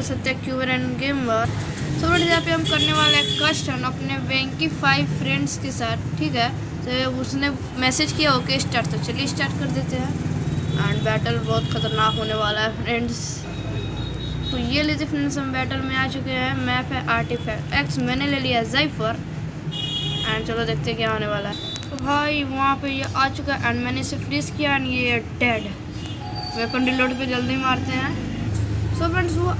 Channel Satya क्यूबर and game तो friends यहाँ पे हम करने वाले हैं कस्ट अपने बैंक की फाइव फ्रेंड्स के साथ, ठीक है? तो उसने मैसेज किया ओके स्टार्ट तो चलिए स्टार्ट कर देते हैं। एंड बैटल बहुत ख़तरनाक होने वाला है फ्रेंड्स तो ये लेते फ्रेंड्स हम बैटल में आ चुके हैं। मैप है आर्टिफैक्ट एक्स मैंने ले लिया जाइफर एंड चलो देखते क्या होने वाला है। तो भाई, वहाँ पे ये आ चुका है एंड मैंने इसे फ्रीज किया एंड ये डेड वेपन रिलोड पे जल्दी मारते हैं। सो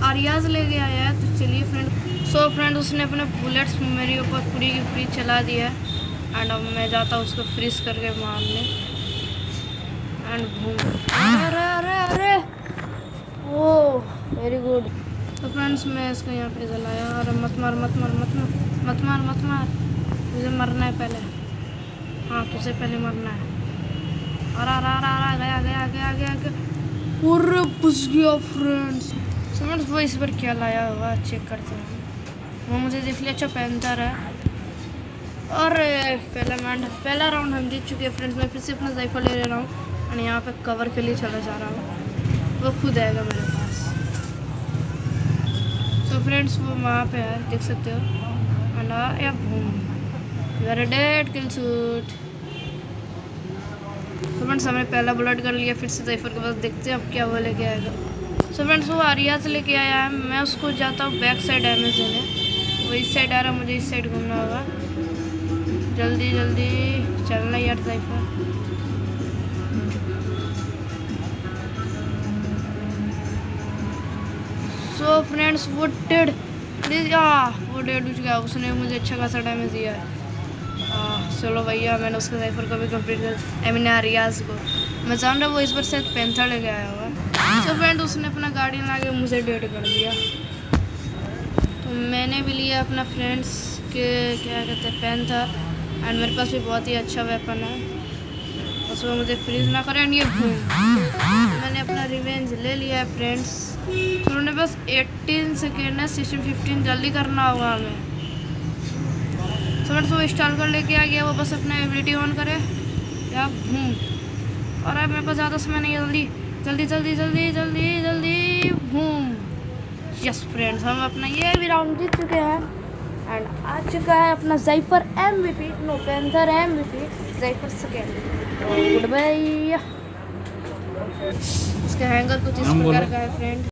आरियाज ले गया है तो चलिए फ्रेंड सो फ्रेंड उसने अपने बुलेट्स मेरे ऊपर पूरी की पूरी चला दिया है। एंड अब मैं जाता हूँ उसको फ्रीज करके मारने। एंड घूम अरे अरे अरे। ओ वेरी गुड तो फ्रेंड्स मैं इसको यहाँ पे जलाया। और मत मार मत मार मत मार मत मार मत मार। तुझे मरना है पहले। हाँ तुझे पहले मरना है। अरे अरे अरे अरे, गया गया गया गया गया। पूरे घुस गया फ्रेंड्स फ्रेंड्स वो इस पर क्या लाया हुआ चेक करते हैं। वो मुझे देख लिया अच्छा पैंतर है। और, पहला मैंड पहला राउंड हम जीत चुके हैं फ्रेंड्स मैं फिर से अपना जायफा ले ले रहा हूँ और यहाँ पे कवर के लिए चला जा रहा हूँ। वो खुद आएगा मेरे पास। तो फ्रेंड्स वो वहाँ पे है, देख सकते हो। अंडा या भूम। वेरी डेड किल सूट तो फ्रेंड्स हमने पहला बुलेट कर लिया, फिर से जायफर के पास देखते हैं अब क्या वो लेके आएगा। सो फ्रेंड्स वो आरिया से लेके आया है। मैं उसको जाता हूँ बैक साइड डैमेज देने वो इस साइड आ रहा मुझे इस साइड घूमना होगा। जल्दी जल्दी चलना यार साइफर सो फ्रेंड्स वो डेड वो डेड उठ गया। उसने मुझे अच्छा खासा डैमेज दिया है। चलो भैया, मैंने उसके साइफर को भी कंप्लीट कर आई मीन रियाज को। मैं जान रहा वो इस बार शायद पेंथर लेके आया हुआ तो फ्रेंड उसने अपना गाड़ी ला के मुझे डेट कर दिया। तो मैंने भी लिया अपना फ्रेंड्स के, क्या कहते हैं था एंड मेरे पास भी बहुत ही अच्छा वेपन है। उसमें मुझे फ्रीज ना करें एंड ये मैंने अपना रिवेंज ले लिया है फ्रेंड्स तो उन्होंने बस 18 सेकेंड है सिक्सटीन फिफ्टीन जल्दी करना होगा हमें। फ्रेंड्स वो स्टार कर लेके आ गया वो बस अपना एबिलिटी ऑन करे। या घूम और अब मेरे पास ज़्यादा समय नहीं है जल्दी जल्दी जल्दी जल्दी जल्दी जल्दी घूम यस फ्रेंड्स हम अपना ये भी राउंड जीत चुके हैं। एंड आ चुका है अपना जाइफर M V P no panther M V P जाइफर second good bye उसका हैंगर कुछ इस प्रकार का है फ्रेंड